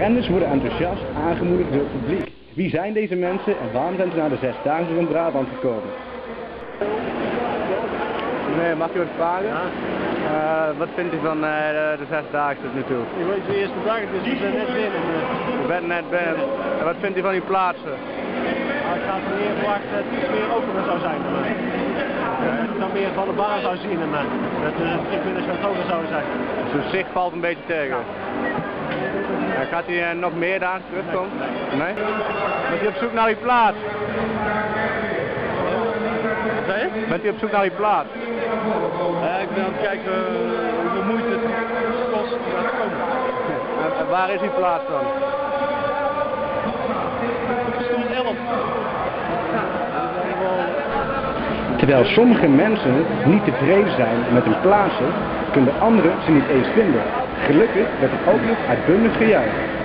Renners worden enthousiast aangemoedigd door het publiek. Wie zijn deze mensen en waarom zijn ze naar de Zesdaagse van Brabant gekomen? Nee, mag je wat vragen? Eh, wat vindt u van eh, de, de Zesdaagse tot nu toe? Ik weet de eerste dag, dus we zijn net binnen. U bent net binnen. En wat vindt u van uw plaatsen? Maar ik had meer verwacht dat het iets meer opener zou zijn. Maar, dat ik dan meer van de baan zou zien. Maar dat de tribunes wat hoger zouden zijn. Dus zicht valt een beetje tegen. Ja, gaat u eh, nog meer daar terugkomen? Nee? Bent u op zoek naar uw plaats? Wat zei je? Bent u op zoek naar uw plaats? ik ben aan het kijken hoeveel moeite het kost om daar te komen. En, en waar is uw plaats dan? Stoel 11. Terwijl sommige mensen niet tevreden zijn met hun plaatsen, kunnen anderen ze niet eens vinden. Gelukkig werd er ook nog uitbundig gejuicht.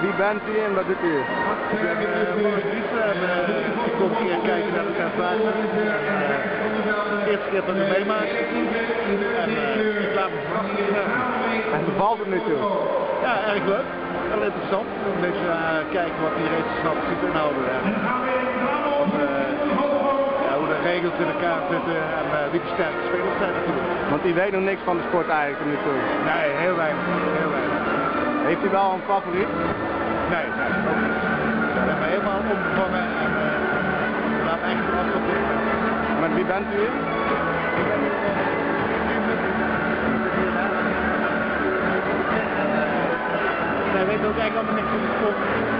Wie bent u en wat doet u? Ik ben Boris Driesen en ik kom hier kijken naar de Zesdaagse. Uh, de eerste keer dat ik meemaak. En uh, ik laat me verrassen. En bevalt het nu toe? Ja, erg leuk. wel interessant. Een beetje uh, kijken wat die nou precies inhouden. En, ja, hoe de regels in elkaar zitten en wie de sterke spelers zijn natuurlijk. Want die weet nog niks van de sport eigenlijk nu toe. Nee, heel weinig. Heel weinig. Heeft u wel een favoriet? Nee, nee. Ik ben me helemaal omgevangen en uh, laat echt een afstand Met wie bent u hier? Ik ben hier Wij weten ook eigenlijk allemaal niks van de sport.